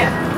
Yeah.